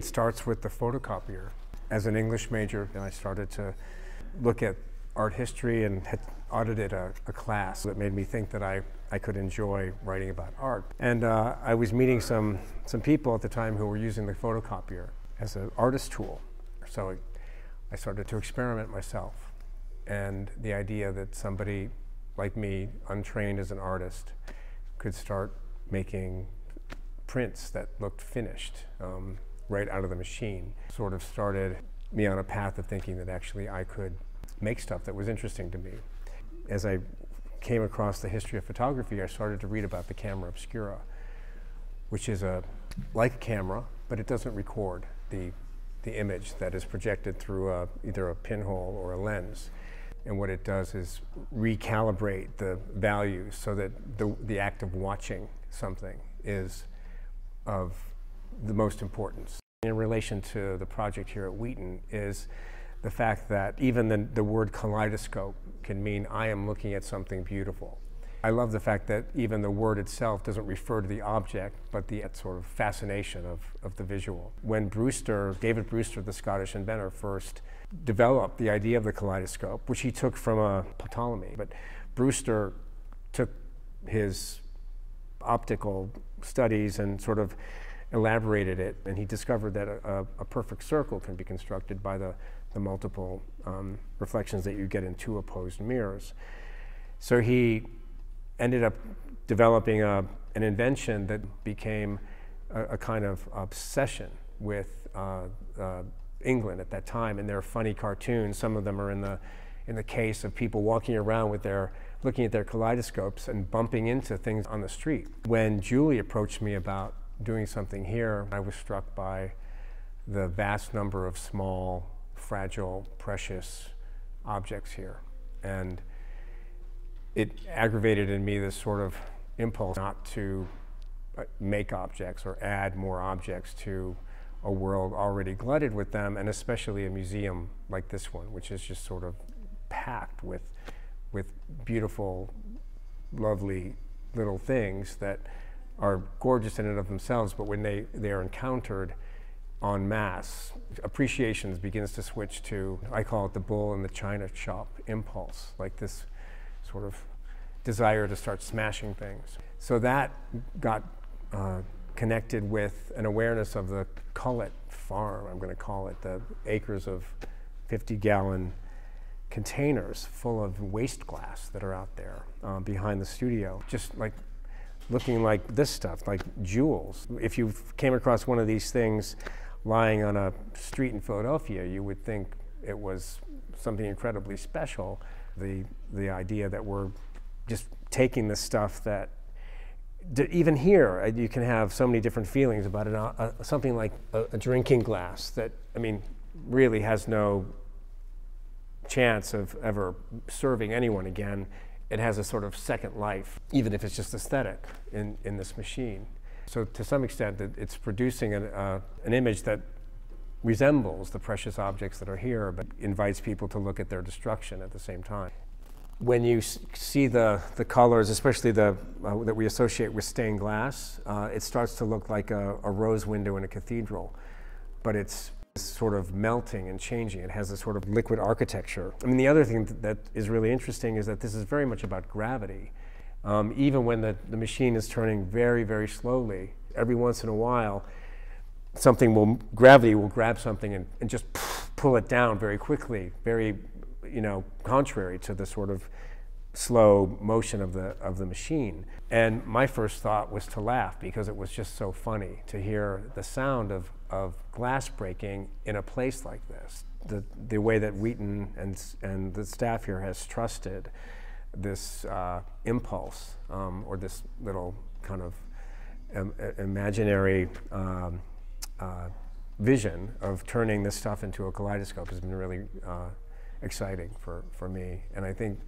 it starts with the photocopier. As an English major, and I started to look at art history and had audited a, a, class that made me think that I, I could enjoy writing about art. And uh, I was meeting some, some people at the time who were using the photocopier as an artist tool. So I started to experiment myself. And the idea that somebody like me, untrained as an artist, could start making prints that looked finished um, right out of the machine sort of started me on a path of thinking that actually I could make stuff that was interesting to me. As I came across the history of photography, I started to read about the camera obscura, which is a like a camera, but it doesn't record the the image that is projected through a, either a pinhole or a lens. And what it does is recalibrate the values so that the, the act of watching something is of the most importance. In relation to the project here at Wheaton is the fact that even the, the word kaleidoscope can mean I am looking at something beautiful. I love the fact that even the word itself doesn't refer to the object, but the sort of fascination of, of the visual. When Brewster, David Brewster, the Scottish inventor, first developed the idea of the kaleidoscope, which he took from a Ptolemy, but Brewster took his optical studies and sort of elaborated it, and he discovered that a, a perfect circle can be constructed by the, the multiple um, reflections that you get in two opposed mirrors. So he ended up developing a, an invention that became a, a kind of obsession with uh, uh, England at that time, and their funny cartoons. Some of them are in the in the case of people walking around with their looking at their kaleidoscopes and bumping into things on the street. When Julie approached me about doing something here, I was struck by the vast number of small, fragile, precious objects here. And it aggravated in me this sort of impulse not to uh, make objects or add more objects to a world already glutted with them, and especially a museum like this one, which is just sort of packed with, with beautiful, lovely little things that are gorgeous in and of themselves, but when they, they are encountered en masse, appreciations begins to switch to, I call it the bull in the china shop impulse, like this sort of desire to start smashing things. So that got uh, connected with an awareness of the Cullet farm, I'm going to call it, the acres of 50 gallon containers full of waste glass that are out there uh, behind the studio. Just like looking like this stuff, like jewels. If you came across one of these things lying on a street in Philadelphia, you would think it was something incredibly special. The, the idea that we're just taking the stuff that even here, uh, you can have so many different feelings about it. Uh, uh, something like a, a, drinking glass that, I mean, really has no chance of ever serving anyone again. It has a sort of second life, even if it's just aesthetic in, in this machine. So to some extent, it, it's producing an, uh, an image that resembles the precious objects that are here, but invites people to look at their destruction at the same time when you see the, the colors, especially the, uh, that we associate with stained glass, uh, it starts to look like a, a, rose window in a cathedral. But it's sort of melting and changing. It has a sort of liquid architecture. I mean, the other thing that is really interesting is that this is very much about gravity. Um, even when the, the machine is turning very, very slowly, every once in a while, something will, gravity will grab something and, and just pull it down very quickly, very you know, contrary to the sort of slow motion of the of the machine. And my first thought was to laugh because it was just so funny to hear the sound of, of glass breaking in a place like this. The the way that Wheaton and and the staff here has trusted this uh, impulse um, or this little kind of Im imaginary um, uh, vision of turning this stuff into a kaleidoscope has been really uh, exciting for, for me. And I think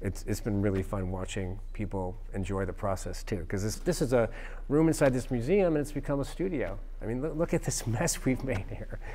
it's, it's been really fun watching people enjoy the process too. Because this, this is a room inside this museum and it's become a studio. I mean, look, look at this mess we've made here.